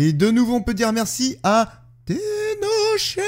Et de nouveau, on peut dire merci à Tenocher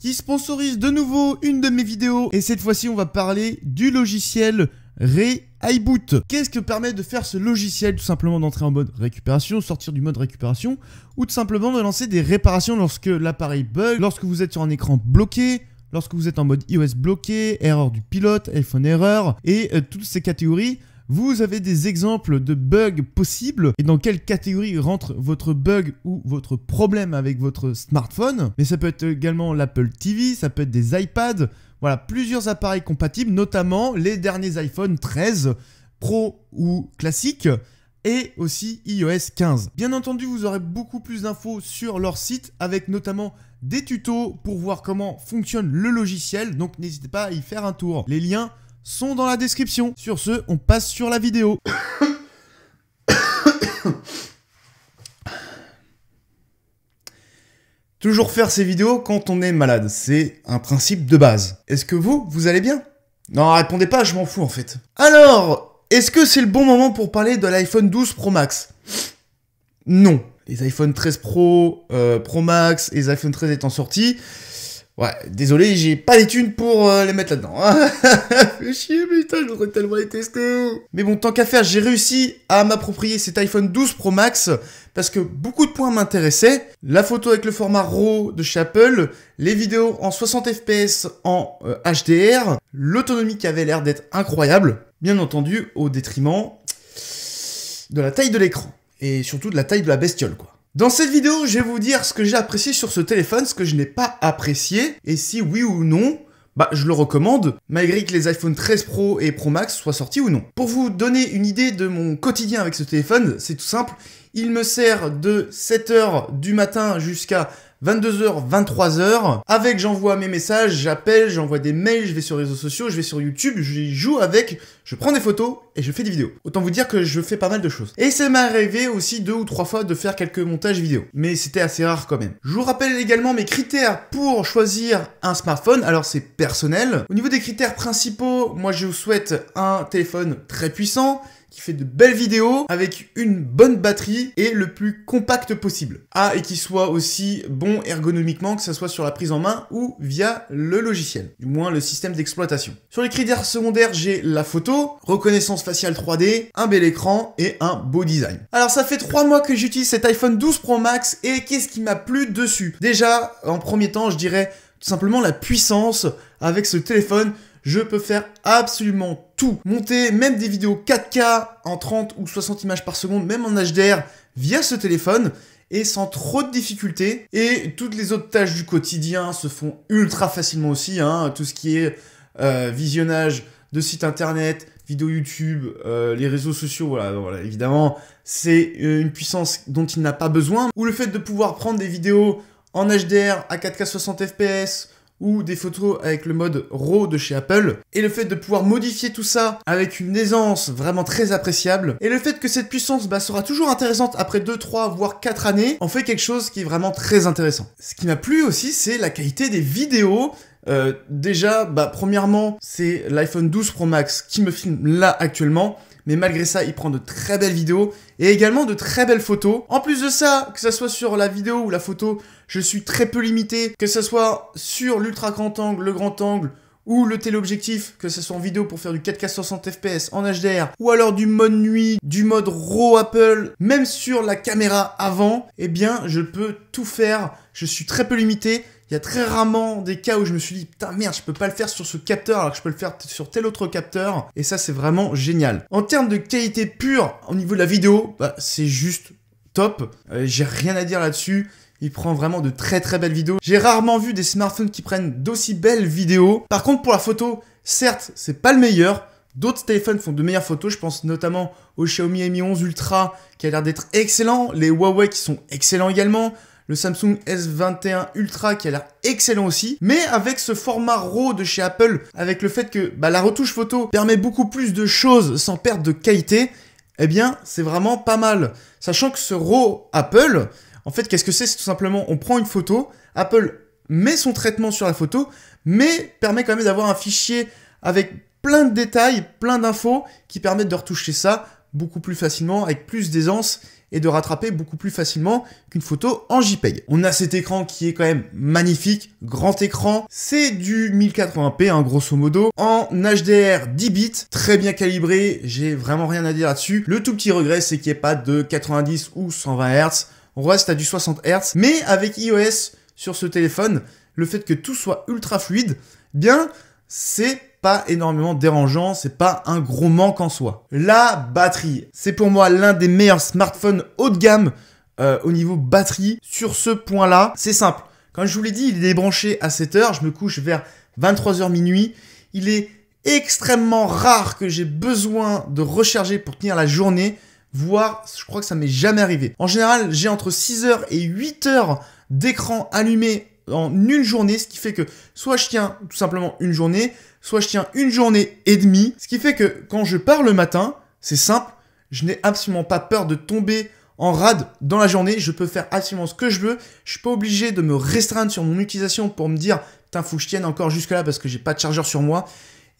qui sponsorise de nouveau une de mes vidéos. Et cette fois-ci, on va parler du logiciel Ray iBoot. Qu'est-ce que permet de faire ce logiciel? Tout simplement d'entrer en mode récupération, sortir du mode récupération, ou tout simplement de lancer des réparations lorsque l'appareil bug, lorsque vous êtes sur un écran bloqué, lorsque vous êtes en mode iOS bloqué, erreur du pilote, iPhone erreur, et euh, toutes ces catégories vous avez des exemples de bugs possibles et dans quelle catégorie rentre votre bug ou votre problème avec votre smartphone? Mais ça peut être également l'Apple TV, ça peut être des iPads, voilà, plusieurs appareils compatibles, notamment les derniers iPhone 13 Pro ou classique et aussi iOS 15. Bien entendu, vous aurez beaucoup plus d'infos sur leur site avec notamment des tutos pour voir comment fonctionne le logiciel, donc n'hésitez pas à y faire un tour. Les liens sont dans la description. Sur ce, on passe sur la vidéo. Toujours faire ces vidéos quand on est malade, c'est un principe de base. Est-ce que vous, vous allez bien? Non, répondez pas, je m'en fous en fait. Alors, est-ce que c'est le bon moment pour parler de l'iPhone 12 Pro Max? Non. Les iPhone 13 Pro, euh, Pro Max les iPhone 13 étant sortis, Ouais, désolé, j'ai pas les thunes pour euh, les mettre là-dedans. Fais chier, putain, je tellement les tester. Mais bon, tant qu'à faire, j'ai réussi à m'approprier cet iPhone 12 Pro Max parce que beaucoup de points m'intéressaient. La photo avec le format RAW de chez Apple, les vidéos en 60 fps en HDR, euh, l'autonomie qui avait l'air d'être incroyable, bien entendu au détriment de la taille de l'écran et surtout de la taille de la bestiole, quoi. Dans cette vidéo, je vais vous dire ce que j'ai apprécié sur ce téléphone, ce que je n'ai pas apprécié, et si oui ou non, bah je le recommande, malgré que les iPhone 13 Pro et Pro Max soient sortis ou non. Pour vous donner une idée de mon quotidien avec ce téléphone, c'est tout simple, il me sert de 7h du matin jusqu'à 22h, 23h. Avec, j'envoie mes messages, j'appelle, j'envoie des mails, je vais sur les réseaux sociaux, je vais sur YouTube, je joue avec, je prends des photos et je fais des vidéos. Autant vous dire que je fais pas mal de choses. Et ça m'est arrivé aussi deux ou trois fois de faire quelques montages vidéo. Mais c'était assez rare quand même. Je vous rappelle également mes critères pour choisir un smartphone. Alors c'est personnel. Au niveau des critères principaux, moi je vous souhaite un téléphone très puissant qui fait de belles vidéos avec une bonne batterie et le plus compact possible. Ah, et qui soit aussi bon ergonomiquement, que ce soit sur la prise en main ou via le logiciel, du moins le système d'exploitation. Sur les critères secondaires, j'ai la photo, reconnaissance faciale 3D, un bel écran et un beau design. Alors ça fait trois mois que j'utilise cet iPhone 12 Pro Max et qu'est-ce qui m'a plu dessus? Déjà, en premier temps, je dirais tout simplement la puissance avec ce téléphone je peux faire absolument tout. Monter même des vidéos 4K en 30 ou 60 images par seconde, même en HDR, via ce téléphone et sans trop de difficultés. Et toutes les autres tâches du quotidien se font ultra facilement aussi. Hein. Tout ce qui est euh, visionnage de sites internet, vidéos YouTube, euh, les réseaux sociaux, évidemment, c'est euh, une puissance dont il n'a pas besoin. Ou le fait de pouvoir prendre des vidéos en HDR à 4K 60 fps ou des photos avec le mode RAW de chez Apple, et le fait de pouvoir modifier tout ça avec une aisance vraiment très appréciable, et le fait que cette puissance bah, sera toujours intéressante après 2, 3, voire 4 années, en fait quelque chose qui est vraiment très intéressant. Ce qui m'a plu aussi, c'est la qualité des vidéos, euh, déjà, bah, premièrement, c'est l'iPhone 12 Pro Max qui me filme là actuellement mais malgré ça, il prend de très belles vidéos et également de très belles photos. En plus de ça, que ce soit sur la vidéo ou la photo, je suis très peu limité, que ce soit sur l'ultra grand angle, le grand angle, ou le téléobjectif, que ce soit en vidéo pour faire du 4K 60 fps en HDR, ou alors du mode nuit, du mode RAW Apple, même sur la caméra avant, eh bien je peux tout faire, je suis très peu limité, il y a très rarement des cas où je me suis dit, putain merde, je peux pas le faire sur ce capteur alors que je peux le faire sur tel autre capteur. Et ça, c'est vraiment génial. En termes de qualité pure, au niveau de la vidéo, bah, c'est juste top. Euh, j'ai rien à dire là-dessus. Il prend vraiment de très très belles vidéos. J'ai rarement vu des smartphones qui prennent d'aussi belles vidéos. Par contre, pour la photo, certes, c'est pas le meilleur. D'autres téléphones font de meilleures photos, je pense notamment au Xiaomi Mi 11 Ultra qui a l'air d'être excellent, les Huawei qui sont excellents également, le Samsung S21 Ultra qui a l'air excellent aussi, mais avec ce format RAW de chez Apple, avec le fait que bah, la retouche photo permet beaucoup plus de choses sans perte de qualité, eh bien c'est vraiment pas mal. Sachant que ce RAW Apple, en fait qu'est-ce que c'est? C'est tout simplement on prend une photo, Apple met son traitement sur la photo, mais permet quand même d'avoir un fichier avec plein de détails, plein d'infos qui permettent de retoucher ça beaucoup plus facilement, avec plus d'aisance et de rattraper beaucoup plus facilement qu'une photo en JPEG. On a cet écran qui est quand même magnifique, grand écran, c'est du 1080p hein, grosso modo, en HDR 10 bits, très bien calibré, j'ai vraiment rien à dire là-dessus. Le tout petit regret c'est qu'il n'y ait pas de 90 ou 120 Hz, on reste à du 60 Hz, mais avec iOS sur ce téléphone, le fait que tout soit ultra fluide, bien c'est pas énormément dérangeant, c'est pas un gros manque en soi. La batterie, c'est pour moi l'un des meilleurs smartphones haut de gamme euh, au niveau batterie. Sur ce point-là, c'est simple. Comme je vous l'ai dit, il est débranché à 7h, je me couche vers 23h minuit. Il est extrêmement rare que j'ai besoin de recharger pour tenir la journée, voire je crois que ça m'est jamais arrivé. En général, j'ai entre 6h et 8h d'écran allumé en une journée, ce qui fait que soit je tiens tout simplement une journée, soit je tiens une journée et demie, ce qui fait que quand je pars le matin, c'est simple, je n'ai absolument pas peur de tomber en rade dans la journée, je peux faire absolument ce que je veux, je suis pas obligé de me restreindre sur mon utilisation pour me dire putain faut que je tienne encore jusque là parce que j'ai pas de chargeur sur moi.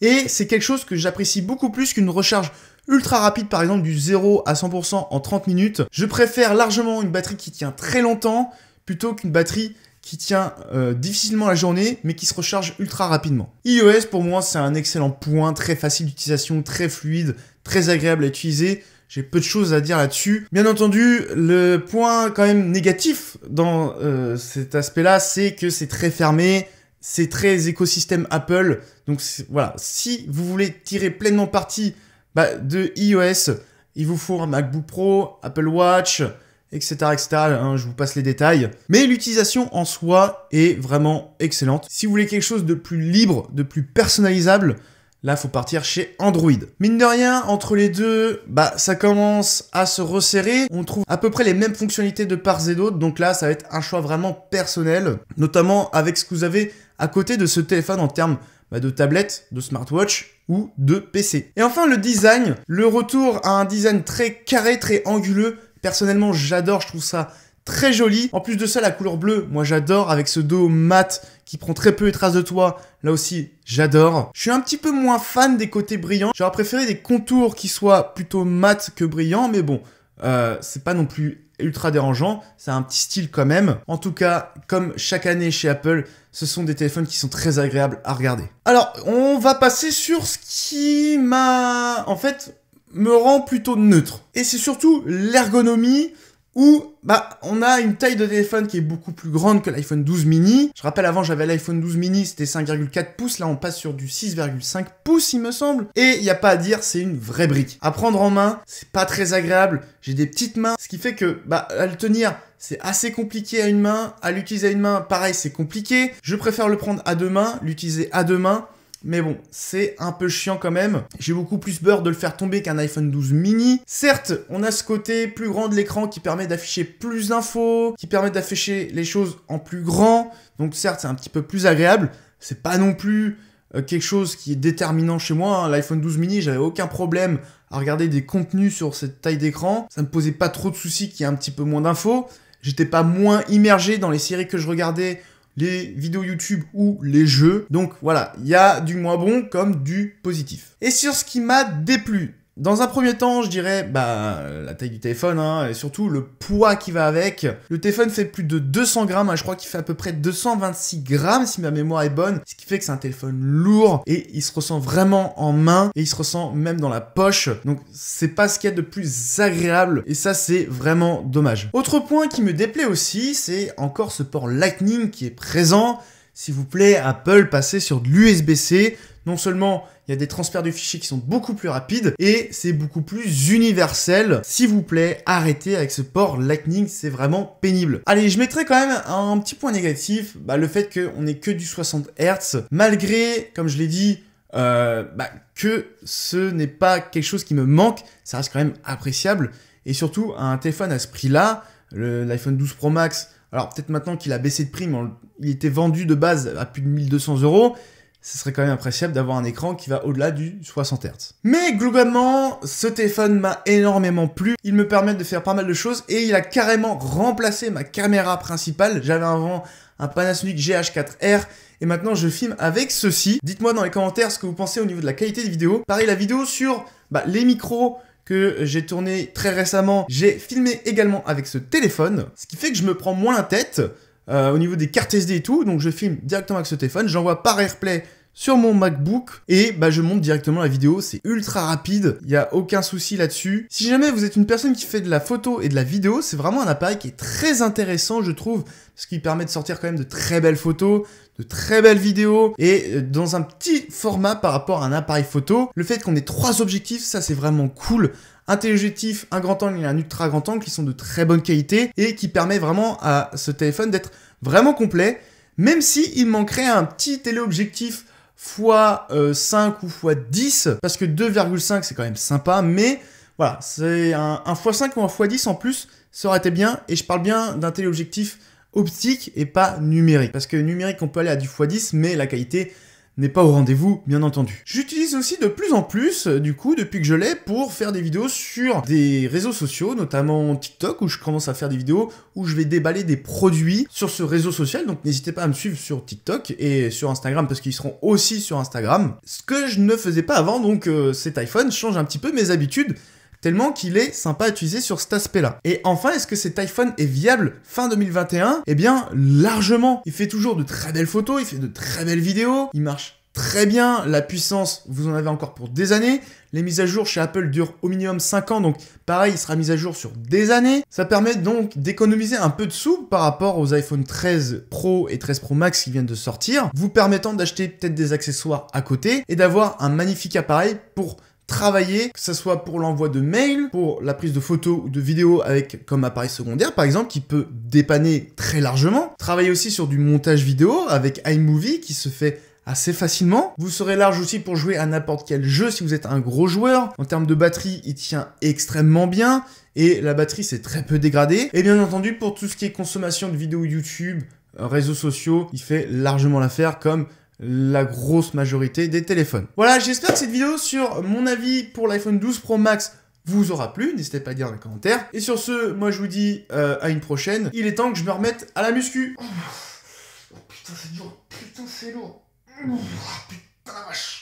Et c'est quelque chose que j'apprécie beaucoup plus qu'une recharge ultra rapide par exemple du 0 à 100% en 30 minutes. Je préfère largement une batterie qui tient très longtemps plutôt qu'une batterie qui tient euh, difficilement la journée, mais qui se recharge ultra rapidement. iOS, pour moi, c'est un excellent point, très facile d'utilisation, très fluide, très agréable à utiliser. J'ai peu de choses à dire là-dessus. Bien entendu, le point quand même négatif dans euh, cet aspect-là, c'est que c'est très fermé, c'est très écosystème Apple. Donc voilà, si vous voulez tirer pleinement parti bah, de iOS, il vous faut un MacBook Pro, Apple Watch, etc. etc. Hein, je vous passe les détails. Mais l'utilisation en soi est vraiment excellente. Si vous voulez quelque chose de plus libre, de plus personnalisable, Là, faut partir chez Android. Mine de rien, entre les deux, bah, ça commence à se resserrer. On trouve à peu près les mêmes fonctionnalités de part et d'autre. Donc là, ça va être un choix vraiment personnel. Notamment avec ce que vous avez à côté de ce téléphone en termes bah, de tablette, de smartwatch ou de PC. Et enfin, le design. Le retour à un design très carré, très anguleux Personnellement, j'adore, je trouve ça très joli. En plus de ça, la couleur bleue, moi j'adore, avec ce dos mat qui prend très peu les traces de toit. Là aussi, j'adore. Je suis un petit peu moins fan des côtés brillants. J'aurais préféré des contours qui soient plutôt mat que brillants, mais bon, euh, c'est pas non plus ultra dérangeant, c'est un petit style quand même. En tout cas, comme chaque année chez Apple, ce sont des téléphones qui sont très agréables à regarder. Alors, on va passer sur ce qui m'a en fait me rend plutôt neutre. Et c'est surtout l'ergonomie où bah, on a une taille de téléphone qui est beaucoup plus grande que l'iPhone 12 mini. Je rappelle avant j'avais l'iPhone 12 mini, c'était 5,4 pouces, là on passe sur du 6,5 pouces il me semble. Et il n'y a pas à dire, c'est une vraie brique. À prendre en main, c'est pas très agréable, j'ai des petites mains, ce qui fait que bah, à le tenir, c'est assez compliqué à une main, à l'utiliser à une main, pareil c'est compliqué. Je préfère le prendre à deux mains, l'utiliser à deux mains. Mais bon, c'est un peu chiant quand même. J'ai beaucoup plus peur de le faire tomber qu'un iPhone 12 mini. Certes, on a ce côté plus grand de l'écran qui permet d'afficher plus d'infos, qui permet d'afficher les choses en plus grand. Donc certes, c'est un petit peu plus agréable. C'est pas non plus euh, quelque chose qui est déterminant chez moi. Hein. L'iPhone 12 mini, j'avais aucun problème à regarder des contenus sur cette taille d'écran. Ça me posait pas trop de soucis qu'il y ait un petit peu moins d'infos. J'étais pas moins immergé dans les séries que je regardais les vidéos YouTube ou les jeux. Donc voilà, il y a du moins bon comme du positif. Et sur ce qui m'a déplu, dans un premier temps, je dirais bah la taille du téléphone hein, et surtout le poids qui va avec. Le téléphone fait plus de 200 grammes, hein, je crois qu'il fait à peu près 226 grammes si ma mémoire est bonne, ce qui fait que c'est un téléphone lourd et il se ressent vraiment en main et il se ressent même dans la poche. Donc c'est pas ce qu'il y a de plus agréable et ça c'est vraiment dommage. Autre point qui me déplaît aussi, c'est encore ce port Lightning qui est présent. S'il vous plaît, Apple, passez sur de l'USB-C. Non seulement il y a des transferts de fichiers qui sont beaucoup plus rapides et c'est beaucoup plus universel. S'il vous plaît, arrêtez avec ce port Lightning, c'est vraiment pénible. Allez, je mettrai quand même un petit point négatif, bah, le fait qu'on n'ait que du 60 Hz, malgré, comme je l'ai dit, euh, bah, que ce n'est pas quelque chose qui me manque, ça reste quand même appréciable. Et surtout, un téléphone à ce prix-là, l'iPhone 12 Pro Max, alors peut-être maintenant qu'il a baissé de prix, mais il était vendu de base à plus de 1200 euros ce serait quand même appréciable d'avoir un écran qui va au-delà du 60 Hz. Mais globalement, ce téléphone m'a énormément plu. Il me permet de faire pas mal de choses et il a carrément remplacé ma caméra principale. J'avais avant un Panasonic GH4R et maintenant je filme avec ceci. Dites-moi dans les commentaires ce que vous pensez au niveau de la qualité des vidéos. Pareil, la vidéo sur bah, les micros que j'ai tourné très récemment, j'ai filmé également avec ce téléphone, ce qui fait que je me prends moins la tête euh, au niveau des cartes SD et tout, donc je filme directement avec ce téléphone, j'envoie par AirPlay sur mon MacBook et bah je monte directement la vidéo, c'est ultra rapide, il n'y a aucun souci là-dessus. Si jamais vous êtes une personne qui fait de la photo et de la vidéo, c'est vraiment un appareil qui est très intéressant je trouve, ce qui permet de sortir quand même de très belles photos, de très belles vidéos et euh, dans un petit format par rapport à un appareil photo. Le fait qu'on ait trois objectifs, ça c'est vraiment cool un téléobjectif, un grand angle et un ultra grand angle qui sont de très bonne qualité et qui permet vraiment à ce téléphone d'être vraiment complet, même si il manquerait un petit téléobjectif x5 ou x10, parce que 2,5 c'est quand même sympa, mais voilà, c'est un, un x5 ou un x10 en plus, ça aurait été bien, et je parle bien d'un téléobjectif optique et pas numérique, parce que numérique on peut aller à du x10, mais la qualité n'est pas au rendez-vous, bien entendu. J'utilise aussi de plus en plus, euh, du coup, depuis que je l'ai, pour faire des vidéos sur des réseaux sociaux, notamment TikTok, où je commence à faire des vidéos où je vais déballer des produits sur ce réseau social. Donc n'hésitez pas à me suivre sur TikTok et sur Instagram, parce qu'ils seront aussi sur Instagram. Ce que je ne faisais pas avant, donc euh, cet iPhone change un petit peu mes habitudes tellement qu'il est sympa à utiliser sur cet aspect-là. Et enfin, est-ce que cet iPhone est viable fin 2021 Eh bien, largement. Il fait toujours de très belles photos, il fait de très belles vidéos, il marche très bien, la puissance, vous en avez encore pour des années. Les mises à jour chez Apple durent au minimum 5 ans, donc pareil, il sera mis à jour sur des années. Ça permet donc d'économiser un peu de sous par rapport aux iPhone 13 Pro et 13 Pro Max qui viennent de sortir, vous permettant d'acheter peut-être des accessoires à côté et d'avoir un magnifique appareil pour travailler, que ce soit pour l'envoi de mails, pour la prise de photos ou de vidéos avec comme appareil secondaire par exemple, qui peut dépanner très largement. Travailler aussi sur du montage vidéo avec iMovie qui se fait assez facilement. Vous serez large aussi pour jouer à n'importe quel jeu si vous êtes un gros joueur. En termes de batterie, il tient extrêmement bien et la batterie c'est très peu dégradé. Et bien entendu, pour tout ce qui est consommation de vidéos YouTube, euh, réseaux sociaux, il fait largement l'affaire comme la grosse majorité des téléphones. Voilà, j'espère que cette vidéo sur mon avis pour l'iPhone 12 Pro Max vous aura plu, n'hésitez pas à dire dans les commentaires. Et sur ce, moi je vous dis euh, à une prochaine. Il est temps que je me remette à la muscu. Oh, putain c'est dur, putain c'est lourd. Putain la vache